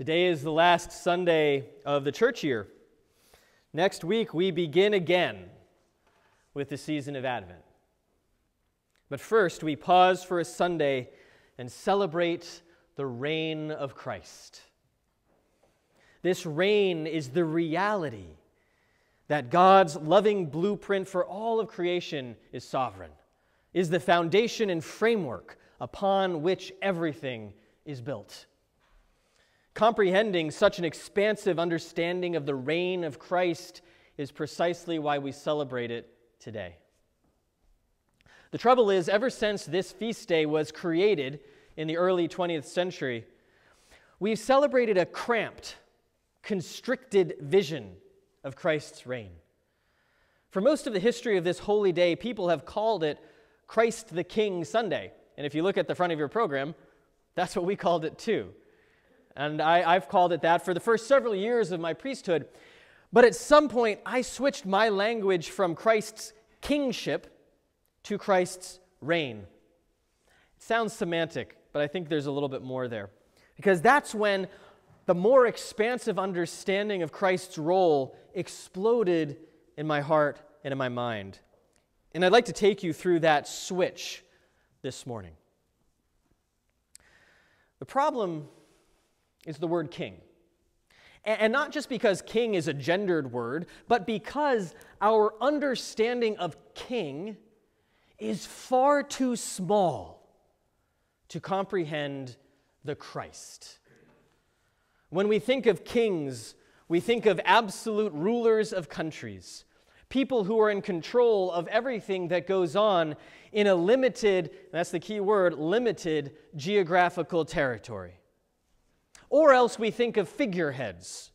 Today is the last Sunday of the church year. Next week, we begin again with the season of Advent. But first, we pause for a Sunday and celebrate the reign of Christ. This reign is the reality that God's loving blueprint for all of creation is sovereign, is the foundation and framework upon which everything is built. Comprehending such an expansive understanding of the reign of Christ is precisely why we celebrate it today. The trouble is, ever since this feast day was created in the early 20th century, we've celebrated a cramped, constricted vision of Christ's reign. For most of the history of this holy day, people have called it Christ the King Sunday. And if you look at the front of your program, that's what we called it too. And I, have called it that for the first several years of my priesthood. But at some point, I switched my language from Christ's kingship to Christ's reign. It sounds semantic, but I think there's a little bit more there. Because that's when the more expansive understanding of Christ's role exploded in my heart and in my mind. And I'd like to take you through that switch this morning. The problem is the word king. And not just because king is a gendered word, but because our understanding of king is far too small to comprehend the Christ. When we think of kings, we think of absolute rulers of countries, people who are in control of everything that goes on in a limited, that's the key word, limited geographical territory. Or else we think of figureheads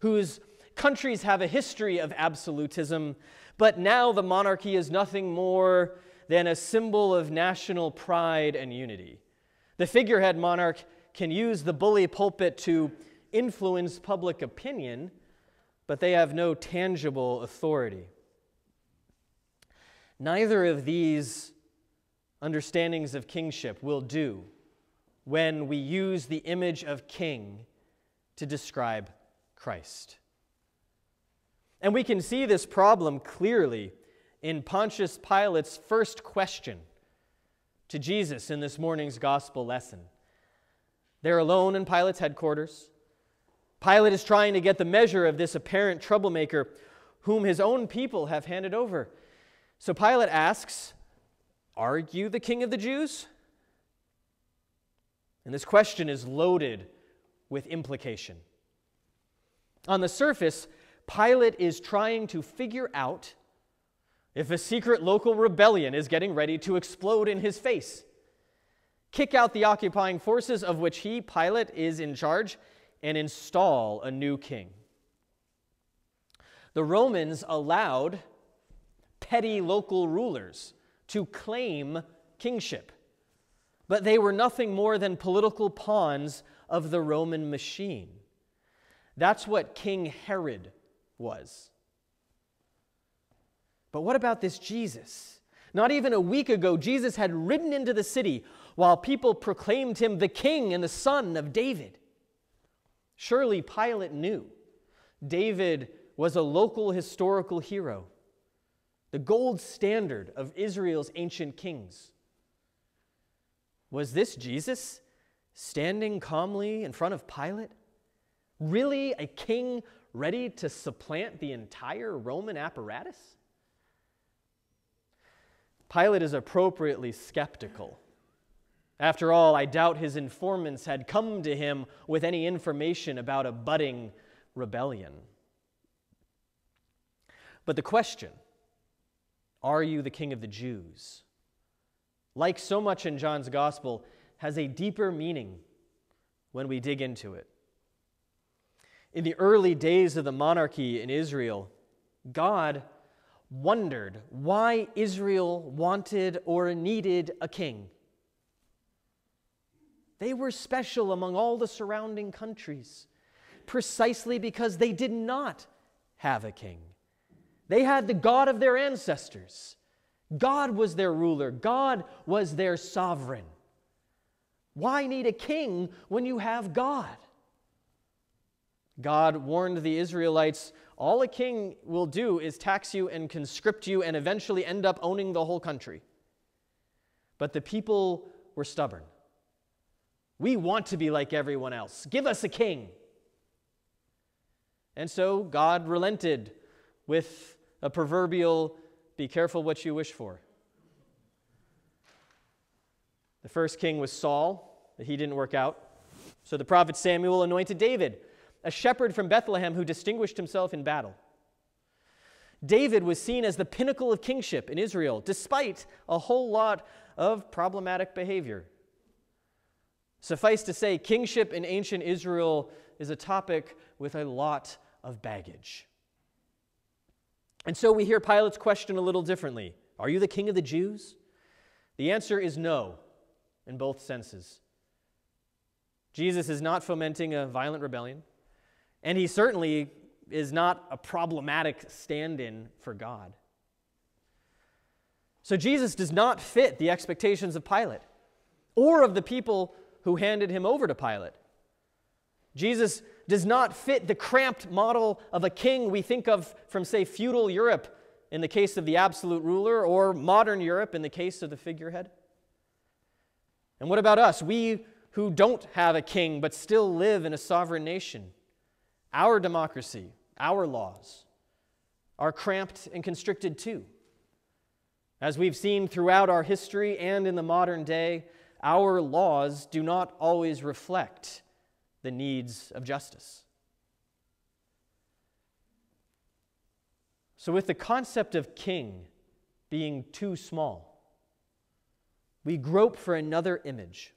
whose countries have a history of absolutism, but now the monarchy is nothing more than a symbol of national pride and unity. The figurehead monarch can use the bully pulpit to influence public opinion, but they have no tangible authority. Neither of these understandings of kingship will do when we use the image of king to describe Christ. And we can see this problem clearly in Pontius Pilate's first question to Jesus in this morning's gospel lesson. They're alone in Pilate's headquarters. Pilate is trying to get the measure of this apparent troublemaker whom his own people have handed over. So Pilate asks, Are you the king of the Jews? And this question is loaded with implication. On the surface, Pilate is trying to figure out if a secret local rebellion is getting ready to explode in his face. Kick out the occupying forces of which he, Pilate, is in charge and install a new king. The Romans allowed petty local rulers to claim kingship but they were nothing more than political pawns of the Roman machine. That's what King Herod was. But what about this Jesus? Not even a week ago, Jesus had ridden into the city while people proclaimed him the king and the son of David. Surely Pilate knew David was a local historical hero, the gold standard of Israel's ancient kings. Was this Jesus standing calmly in front of Pilate? Really a king ready to supplant the entire Roman apparatus? Pilate is appropriately skeptical. After all, I doubt his informants had come to him with any information about a budding rebellion. But the question are you the king of the Jews? Like so much in John's gospel, has a deeper meaning when we dig into it. In the early days of the monarchy in Israel, God wondered why Israel wanted or needed a king. They were special among all the surrounding countries precisely because they did not have a king. They had the God of their ancestors. God was their ruler, God was their sovereign. Why need a king when you have God? God warned the Israelites all a king will do is tax you and conscript you and eventually end up owning the whole country. But the people were stubborn. We want to be like everyone else. Give us a king. And so God relented with a proverbial be careful what you wish for. The first king was Saul, but he didn't work out. So the prophet Samuel anointed David, a shepherd from Bethlehem who distinguished himself in battle. David was seen as the pinnacle of kingship in Israel, despite a whole lot of problematic behavior. Suffice to say, kingship in ancient Israel is a topic with a lot of baggage. And so we hear Pilate's question a little differently Are you the king of the Jews? The answer is no, in both senses. Jesus is not fomenting a violent rebellion, and he certainly is not a problematic stand in for God. So Jesus does not fit the expectations of Pilate or of the people who handed him over to Pilate. Jesus does not fit the cramped model of a king we think of from, say, feudal Europe in the case of the absolute ruler or modern Europe in the case of the figurehead. And what about us? We who don't have a king but still live in a sovereign nation. Our democracy, our laws, are cramped and constricted too. As we've seen throughout our history and in the modern day, our laws do not always reflect the needs of justice. So, with the concept of king being too small, we grope for another image,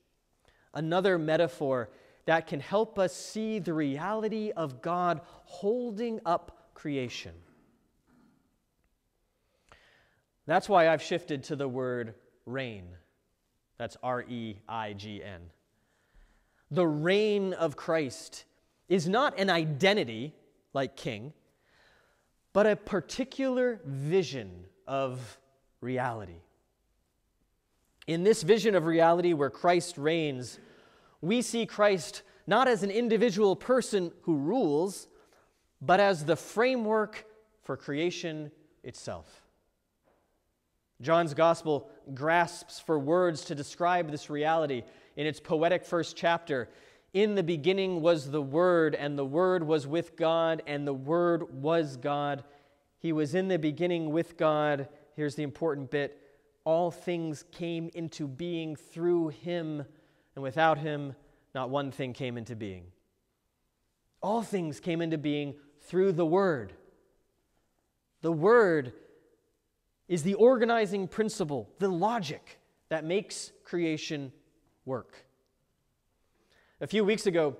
another metaphor that can help us see the reality of God holding up creation. That's why I've shifted to the word reign. That's R E I G N. The reign of Christ is not an identity like king, but a particular vision of reality. In this vision of reality where Christ reigns, we see Christ not as an individual person who rules, but as the framework for creation itself. John's gospel grasps for words to describe this reality in its poetic first chapter. In the beginning was the Word, and the Word was with God, and the Word was God. He was in the beginning with God. Here's the important bit all things came into being through him, and without him, not one thing came into being. All things came into being through the Word. The Word is the organizing principle, the logic that makes creation work. A few weeks ago,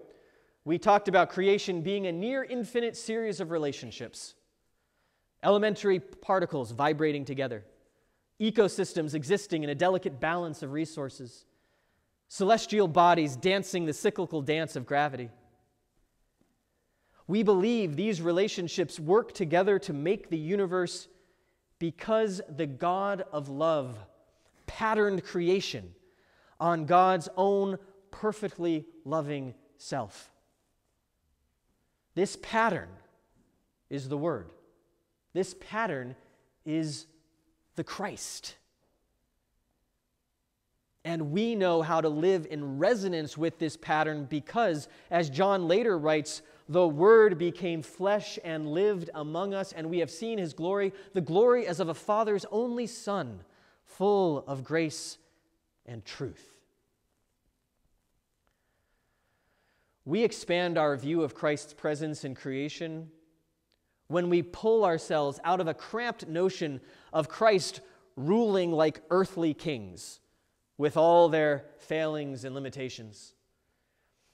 we talked about creation being a near infinite series of relationships elementary particles vibrating together, ecosystems existing in a delicate balance of resources, celestial bodies dancing the cyclical dance of gravity. We believe these relationships work together to make the universe because the God of love patterned creation on God's own perfectly loving self. This pattern is the Word. This pattern is the Christ. And we know how to live in resonance with this pattern because, as John later writes, the Word became flesh and lived among us, and we have seen his glory, the glory as of a Father's only Son, full of grace and truth. We expand our view of Christ's presence in creation when we pull ourselves out of a cramped notion of Christ ruling like earthly kings with all their failings and limitations.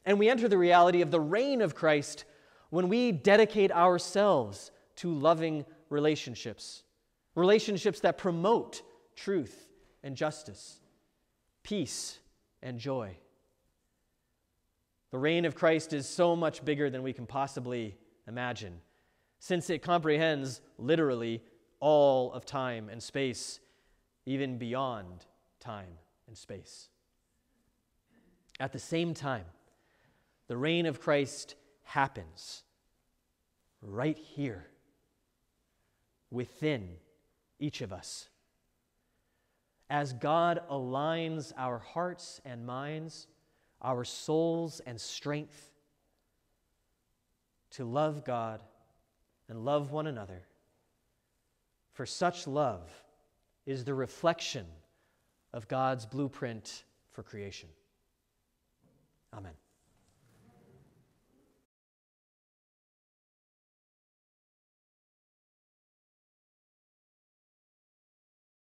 And we enter the reality of the reign of Christ when we dedicate ourselves to loving relationships, relationships that promote truth and justice, peace and joy. The reign of Christ is so much bigger than we can possibly imagine, since it comprehends literally all of time and space, even beyond time and space. At the same time, the reign of Christ happens right here within each of us. As God aligns our hearts and minds, our souls and strength to love God and love one another. For such love is the reflection of God's blueprint for creation. Amen.